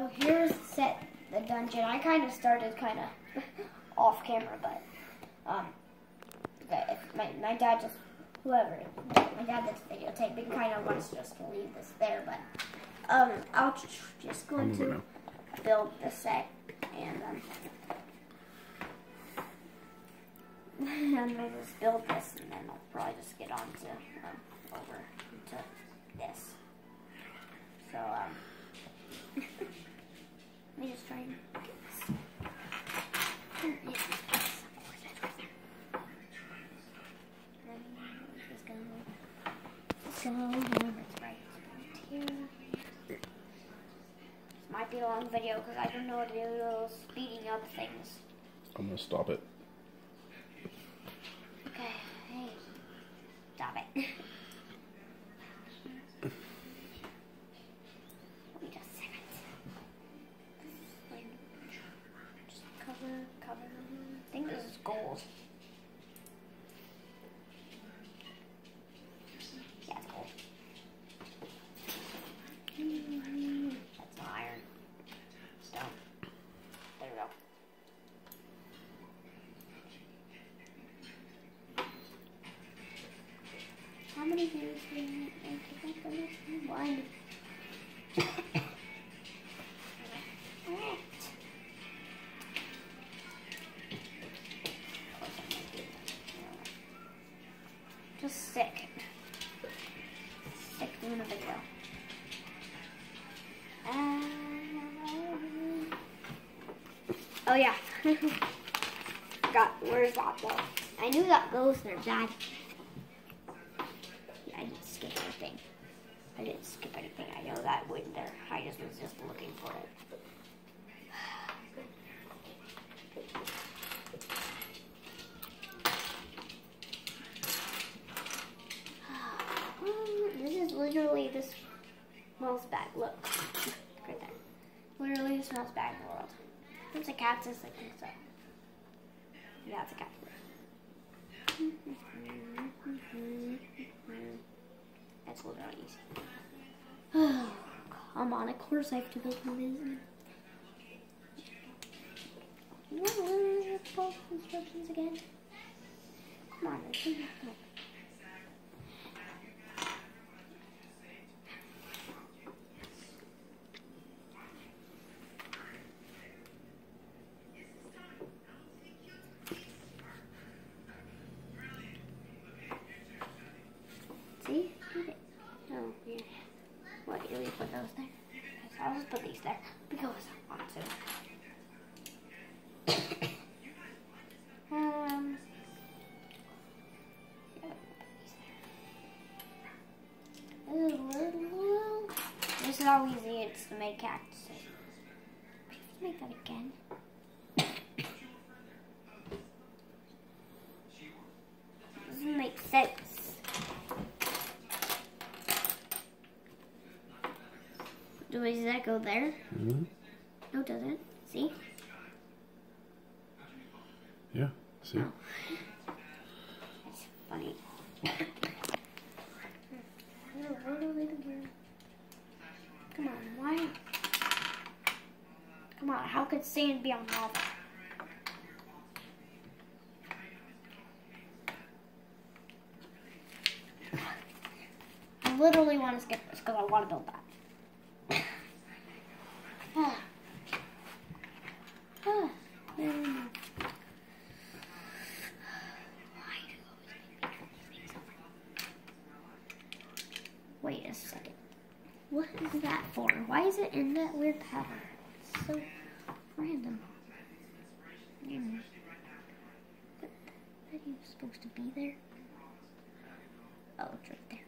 So here's set the dungeon. I kind of started kind of off camera, but um, if my my dad just whoever my dad that's videotaping kind of wants just to leave this there, but um, I'll just just going to build the set and um. I'm gonna just build this and then I'll probably just get on to um, over to this. So um get this. There it is. It's right. Here. This might be a long video because I don't know how to do those speeding up things. I'm gonna stop it. Okay, hey, stop it. Wait a second. Just cover. I think this is gold. Yeah, it's gold. That's not iron. Stone. There we go. How many views do you need to get on this oh yeah. Got where's that though? I knew that goes there, Dad. I didn't skip anything. I didn't skip anything. I know that went there. I just was just looking for it. Um, this is literally this most bag. Look. Right there. Literally the smallest bag in the world. It's a cat, just like this. Yeah, it's a cat. That's a little literally easy. Come on, of course I have to build one this. What instructions again? Come on, let's do that. See? Look at- Oh, yeah. What, you leave put those there? Okay, so I'll just put these there because I want to. um. This is how easy it is to make cactuses. Make that again. Doesn't make sense. Does that go there? hmm No, it doesn't. See? Yeah. See? Oh. It's funny. Come on, why? Come on, how could sand be on lava? I literally want to skip this because I want to build that. Ah. Ah. Mm. Why do you always make me turn these things over? Wait a second. What is that for? Why is it in that weird pattern? It's so random. Mm. What are you supposed to be there? Oh, it's right there.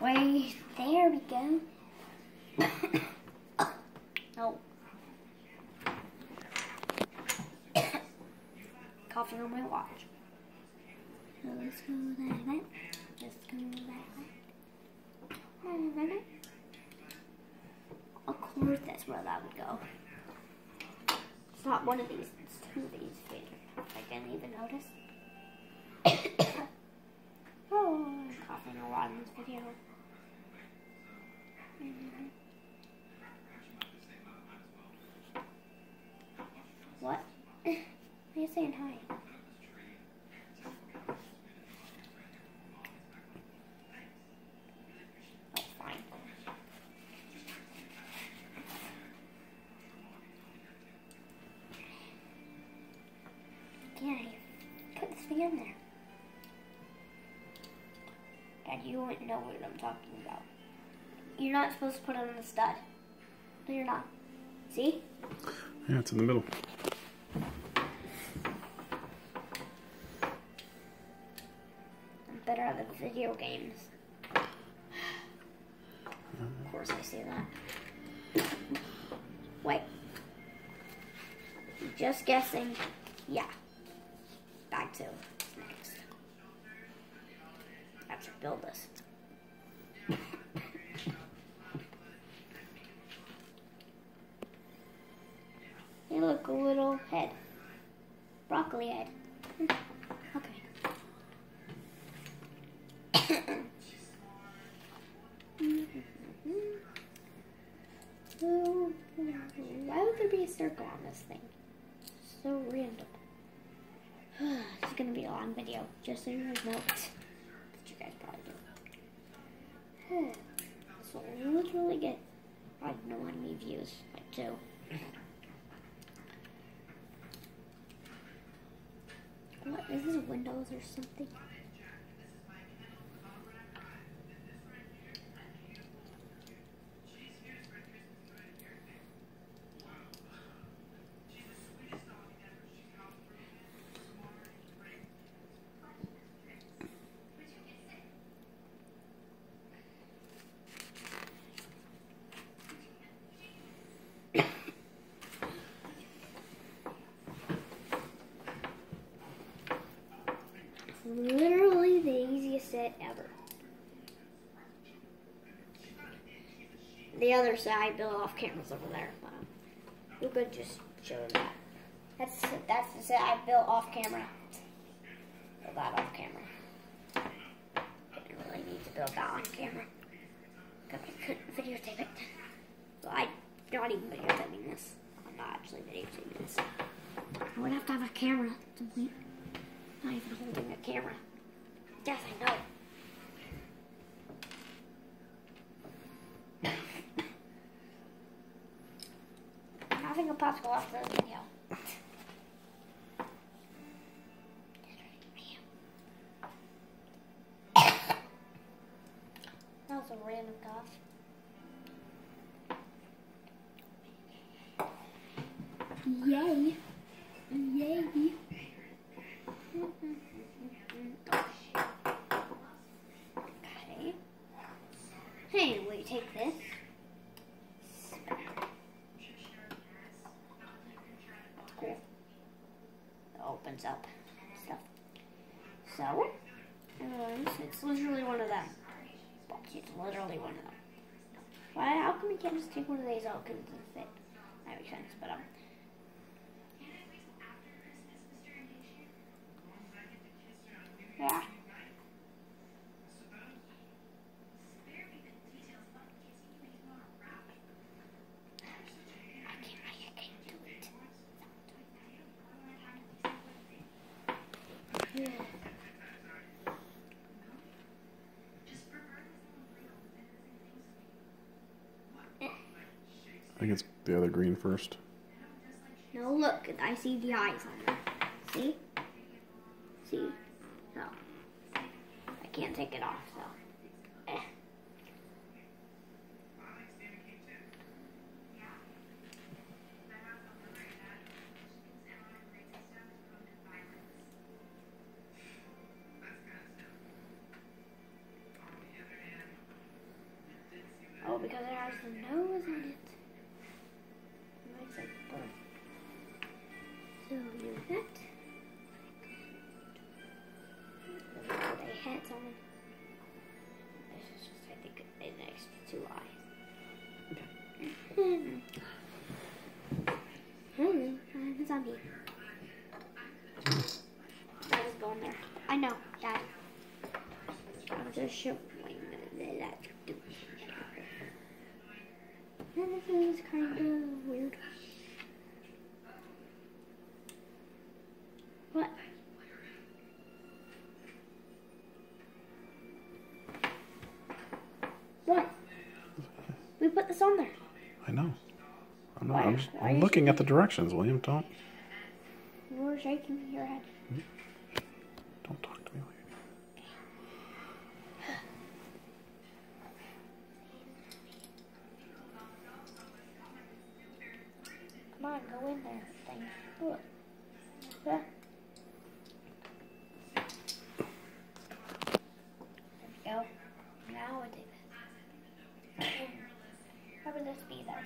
Wait, there we go. oh. Coughing on my watch. Let's go that way. Let's go that way. Of course, that's where that would go. It's not one of these, it's two of these. I didn't even notice. laughing a lot in this video. What? Are you saying hi? Oh, fine. Can't put in there. Dad, you wouldn't know what I'm talking about. You're not supposed to put it on the stud. No, you're not. See? Yeah, it's in the middle. I'm better at the video games. Of course I say that. Wait. Just guessing. Yeah. Back to next. I have build this. They look a little head. Broccoli head. Hmm, Okay. Why would there be a circle on this thing? So random. It's gonna be a long video, just so you know. That you guys probably do. this will literally get, I don't know hmm. how many views, like two. What is this Windows or something? Literally the easiest set ever. The other side built off cameras over there. But we could just show that. That's that's the set I built off camera. Built that off camera. Didn't really need to build that on camera. Because I couldn't videotape it. Well, I'm not even videotaping this. I'm not actually videotaping this. I would have to have a camera. Not even holding a camera. Yes, I know. Video. That was a random cough. Yay. Yay. Okay. Hey, will you take this? That's cool. It up stuff. So, um, it's literally one of them. It's literally one of them. Why? How come we can't just take one of these out? Because it doesn't fit. That makes sense, but um. Yeah. I can't, I can't do it. Yeah. I think it's the other green first. No, look, I see the eyes on there. See? See? No. I can't take it off, so. Eh. Oh, because it has the nose on it. It put a hat on it. This is just, I think, an extra two eyes. Hmm. Hmm. I'm a zombie. That is going there. I know, Dad. I'm Just show my And this is kind of weird. I'm, I'm looking at the directions, William. Don't. You were shaking your head. Don't talk to me William. Come on, go in there. Thing. Look. Yeah. There we go. Now we'll this. How would this be, there?